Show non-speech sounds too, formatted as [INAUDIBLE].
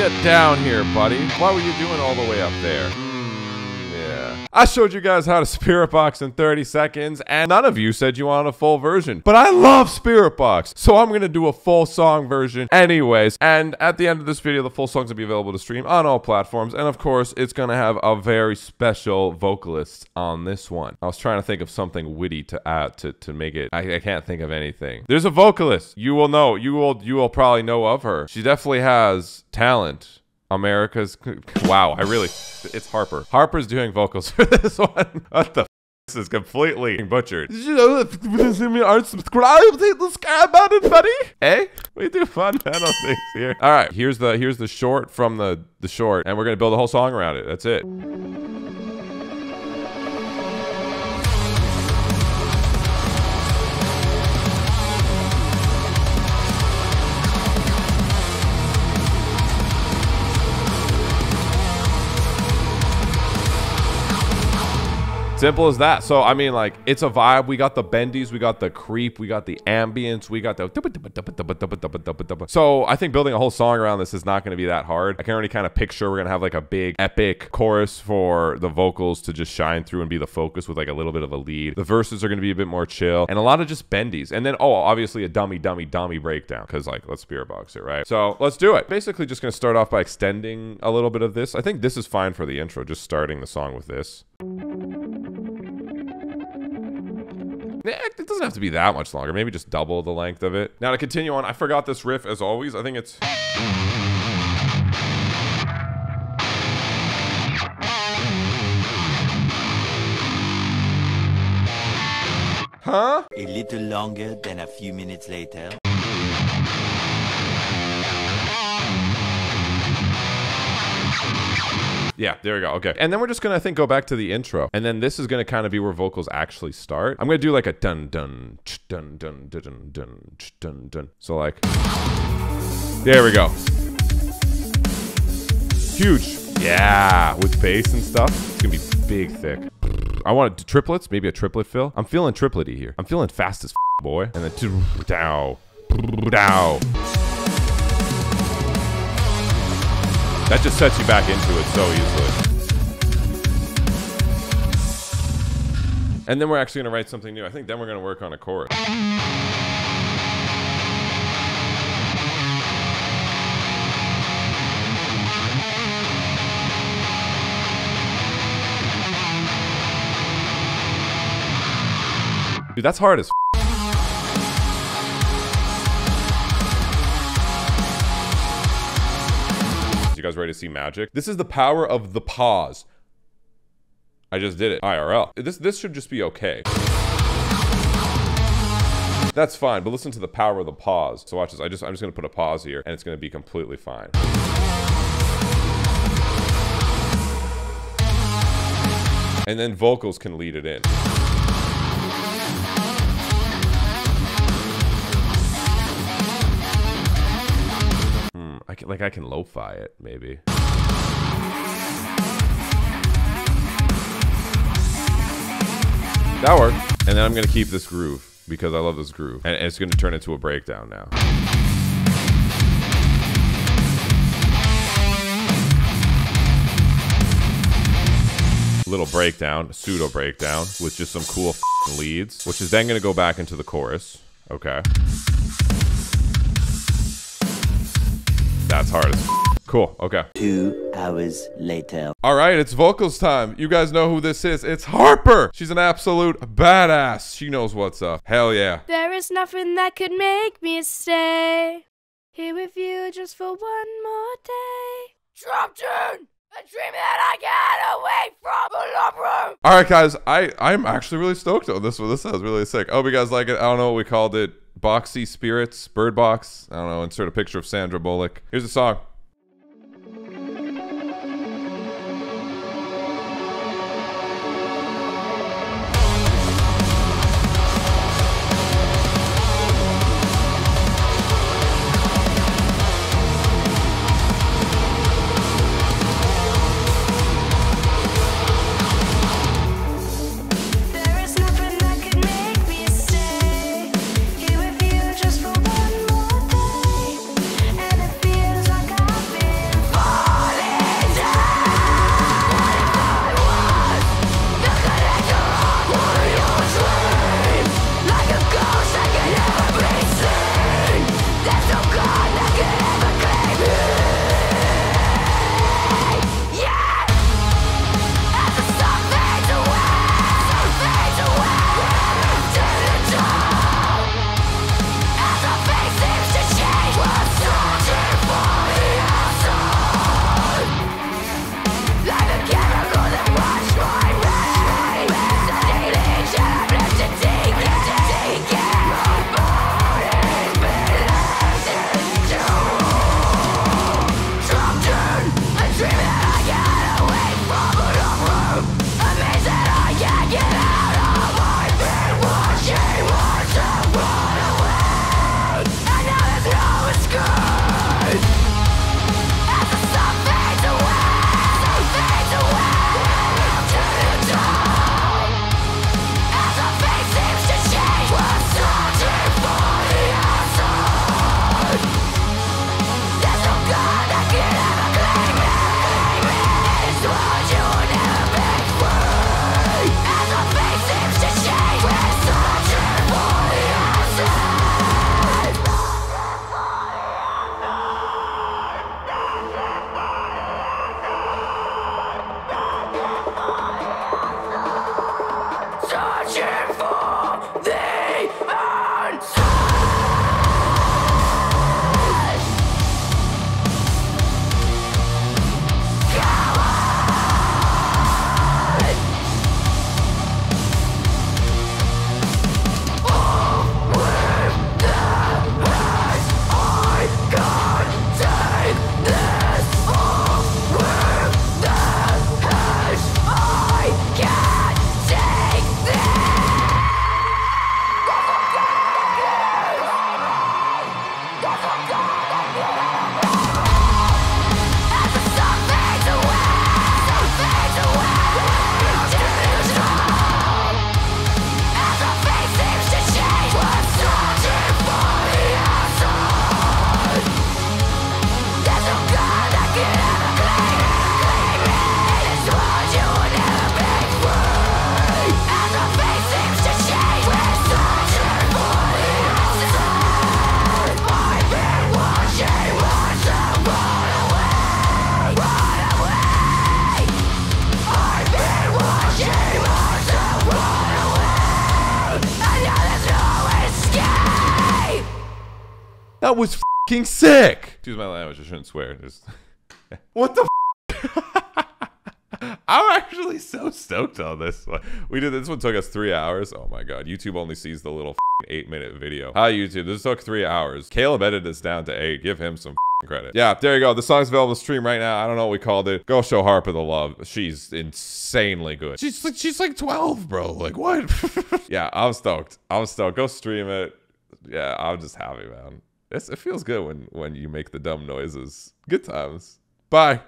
Get down here, buddy. Why were you doing all the way up there? I showed you guys how to Spiritbox in 30 seconds, and none of you said you wanted a full version. But I love Spiritbox, so I'm gonna do a full song version anyways. And at the end of this video, the full song's gonna be available to stream on all platforms, and of course, it's gonna have a very special vocalist on this one. I was trying to think of something witty to add to, to make it. I, I can't think of anything. There's a vocalist. You will know. You will you will probably know of her. She definitely has talent. America's wow, I really it's Harper. Harper's doing vocals for [LAUGHS] this one. What the this is completely butchered. You know, [LAUGHS] subscribe, hit the sky button, buddy. Hey, we do fun panel things here. All right, here's the here's the short from the the short, and we're gonna build a whole song around it. That's it. Simple as that. So I mean, like, it's a vibe. We got the bendies, we got the creep, we got the ambience, we got the. [LAUGHS] So I think building a whole song around this is not going to be that hard. I can already kind of picture we're gonna have like a big epic chorus for the vocals to just shine through and be the focus with like a little bit of a lead. The verses are gonna be a bit more chill and a lot of just bendies. And then oh, obviously a dummy, dummy, dummy breakdown because like let's spirit box it, right? So let's do it. Basically, just gonna start off by extending a little bit of this. I think this is fine for the intro, just starting the song with this. It doesn't have to be that much longer. Maybe just double the length of it. Now to continue on, I forgot this riff as always. I think it's... Huh? A little longer than a few minutes later. Yeah, there we go. Okay. And then we're just going to, I think, go back to the intro. And then this is going to kind of be where vocals actually start. I'm going to do like a dun dun, dun dun, dun dun, dun dun, dun. So like, there we go. Huge. Yeah, with bass and stuff. It's going to be big, thick. I want triplets, maybe a triplet fill. I'm feeling triplety here. I'm feeling fast as boy. And then two dow, dow. That just sets you back into it so easily. And then we're actually going to write something new. I think then we're going to work on a chorus. Dude, that's hard as to see magic? This is the power of the pause. I just did it. IRL. This this should just be okay. That's fine, but listen to the power of the pause. So watch this. I just I'm just gonna put a pause here and it's gonna be completely fine. And then vocals can lead it in. I can like I can lo-fi it maybe. That worked. And then I'm gonna keep this groove because I love this groove. And it's gonna turn into a breakdown now. Little breakdown, pseudo breakdown with just some cool leads, which is then gonna go back into the chorus. Okay. That's hard as Cool. Okay. Two hours later. All right, it's vocals time. You guys know who this is. It's Harper. She's an absolute badass. She knows what's up. Hell yeah. There is nothing that could make me stay here with you just for one more day. Drum tune! A dream that I get away from the love room. All right, guys. I I'm actually really stoked on this one. This sounds really sick. I hope you guys like it. I don't know what we called it Boxy Spirits, Bird Box. I don't know, insert a picture of Sandra Bullock. Here's the song. Go from go! That was fucking sick. Excuse my language. I shouldn't swear. There's- [LAUGHS] what the? I'm actually so stoked on this one. We did this one took us three hours. Oh my god, YouTube only sees the little eight minute video. Hi YouTube, this took three hours. Caleb edited this down to eight. Give him some credit. Yeah, there you go. The song's available to stream right now. I don't know what we called it. Go show Harper the love. She's insanely good. She's like she's like 12, bro. Like what? [LAUGHS] yeah, I'm stoked. I'm stoked. Go stream it. Yeah, I'm just happy, man. It's, it feels good when when you make the dumb noises. Good times. Bye.